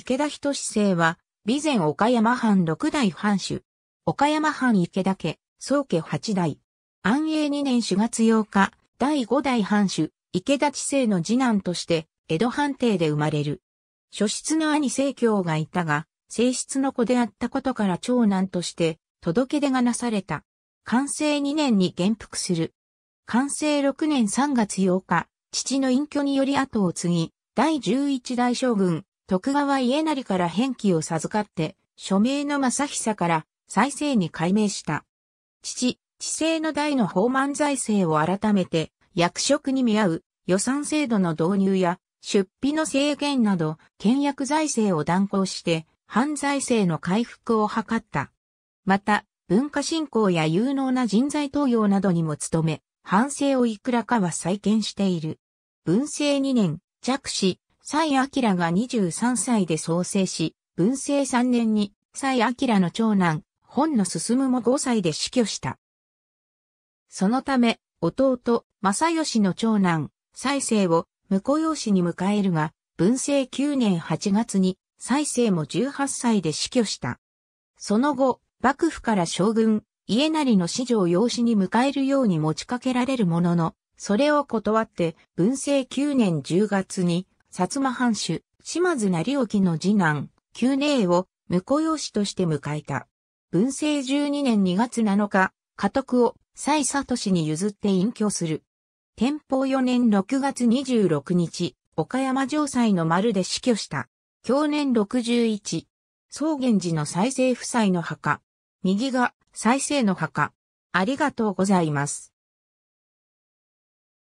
池田仁世は、備前岡山藩六代藩主。岡山藩池田家、宗家八代。安永2年4月8日、第五代藩主、池田知世の次男として、江戸藩邸で生まれる。初出の兄清京がいたが、正室の子であったことから長男として、届け出がなされた。完成2年に元服する。完成6年3月8日、父の隠居により後を継ぎ、第11代将軍、徳川家成から返記を授かって、署名の正久から再生に改名した。父、知政の代の法満財政を改めて、役職に見合う予算制度の導入や出費の制限など、倹約財政を断行して、反財政の回復を図った。また、文化振興や有能な人材登用などにも努め、反政をいくらかは再建している。文政2年、着手、蔡明が23歳で創生し、文政3年に、蔡明の長男、本の進も5歳で死去した。そのため、弟、正義の長男、蔡政を、婿養子に迎えるが、文政9年8月に、蔡政も18歳で死去した。その後、幕府から将軍、家成の子女を養子に迎えるように持ちかけられるものの、それを断って、文政9年10月に、薩摩藩主、島津成興の次男、旧寧を、婿養子として迎えた。文政12年2月7日、家督を、蔡聡に譲って隠居する。天保4年6月26日、岡山城西の丸で死去した。去年61。草原寺の再生夫妻の墓。右が再生の墓。ありがとうございます。